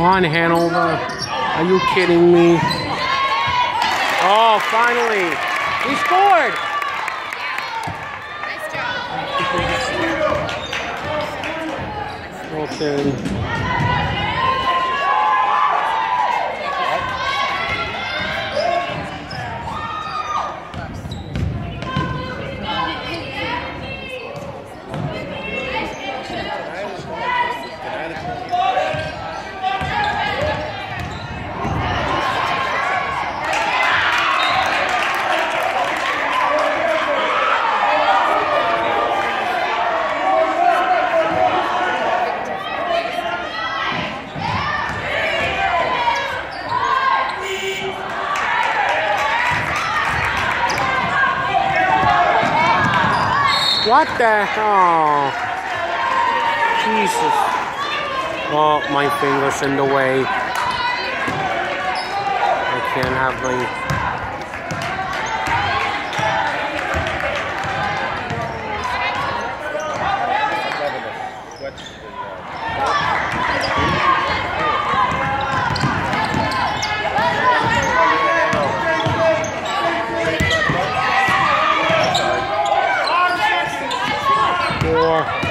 on, Hanover. Are you kidding me? Oh, finally. We scored. Okay. What the hell? Jesus. Oh, my finger's in the way. I can't have my Moore.